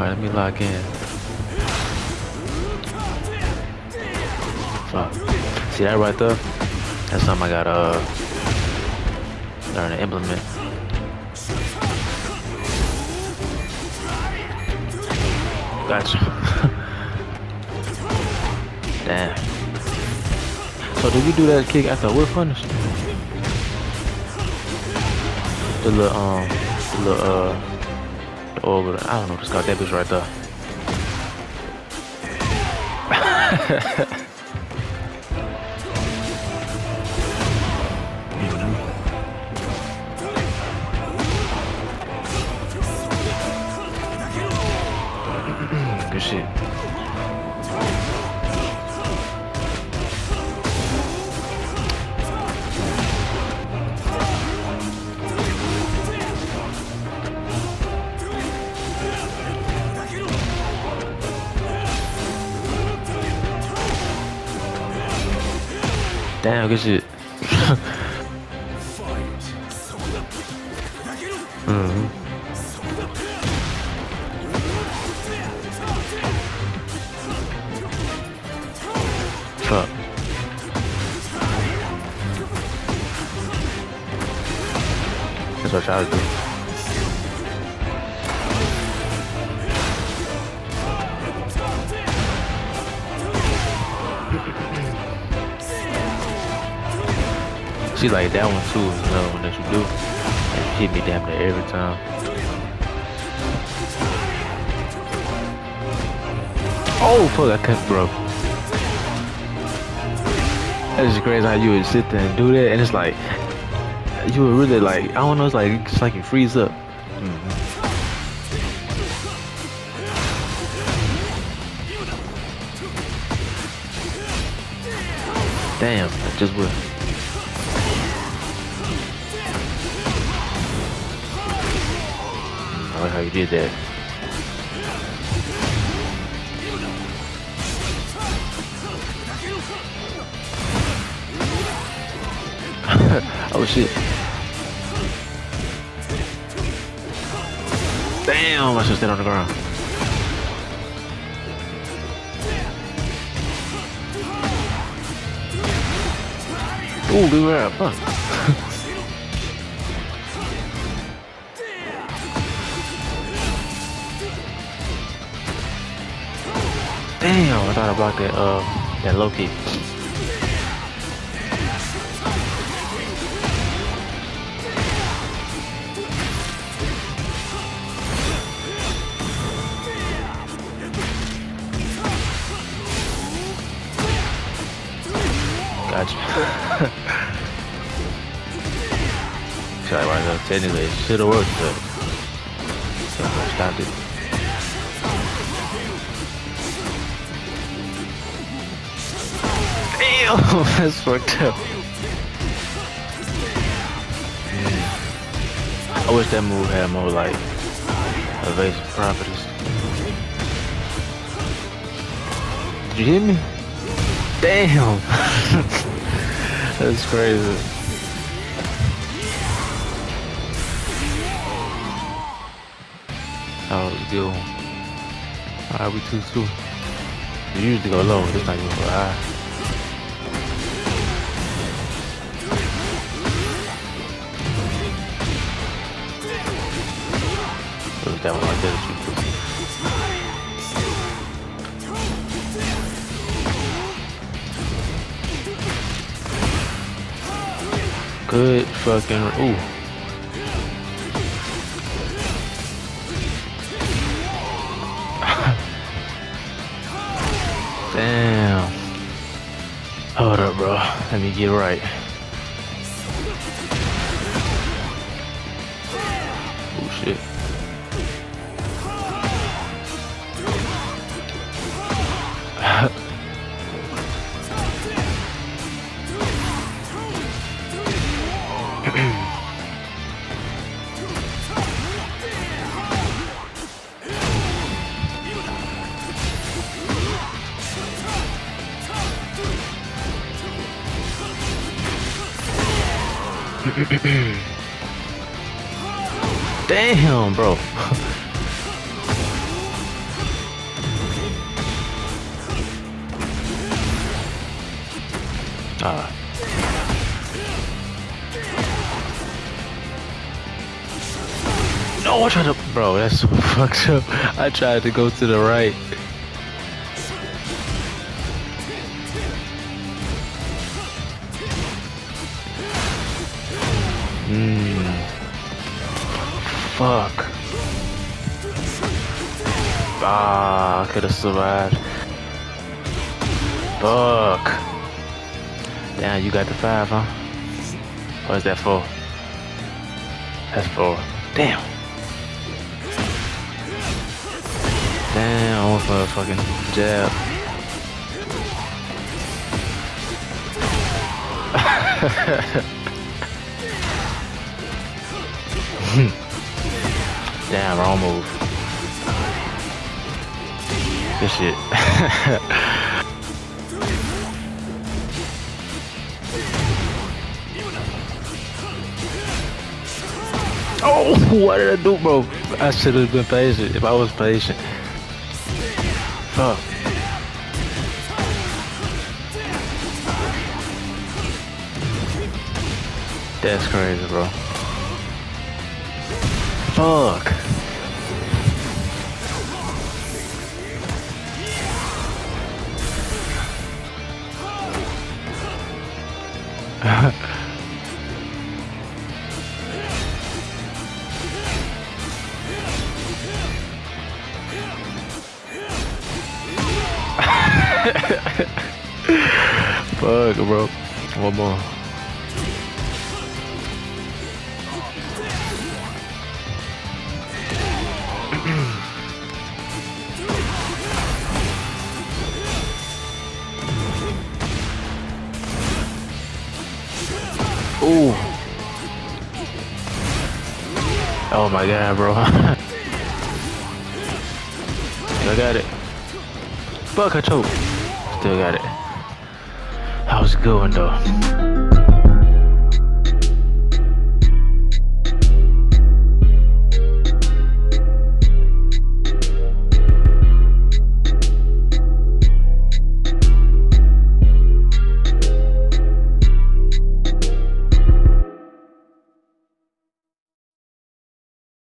Alright, let me log in. Fuck. See that right there? That's something I gotta uh, learn to implement. Gotcha. Damn. So did we do that kick after we're punished? The little um the little uh Oh, over I don't know it's called that bitch right there. Damn, good shit. mm-hmm. Fuck. That's what I try. She like that one too, is another one that you do. And hit me damn near every time. Oh fuck, I cut bro. That's just crazy how you would sit there and do that, and it's like you would really like I don't know, it's like it's like you freeze up. Mhm. Damn, I just would. How you did that. oh shit. Damn, I should stay on the ground. Ooh, grab, huh? Damn, I thought I blocked that uh that low kick. Gotcha. Sorry, right now, technically it should have worked, but it. Damn, that's fucked up. I wish that move had more like evasive properties. Did you me? Damn. that's crazy. That was a good one. Alright, we 2 2. You usually go low, this time you go high. That one like you- Good fucking. Ooh. Damn. Hold up, bro. Let me get right. Oh shit. Damn, bro. ah. No, I tried to... Bro, that's fucked up. I tried to go to the right. Hmm. Fuck. Ah, I could have survived. Fuck. Damn, you got the five, huh? Or is that four? That's four. Damn. Damn, almost for a fucking jab. Damn, wrong move. Good shit. oh, what did I do, bro? I should have been patient if I was patient. Fuck. That's crazy, bro. Fuck. Fuck, bro. One more. Ooh. Oh my god, bro. I got it. Fuck, I choked. Still got it. How's it going though?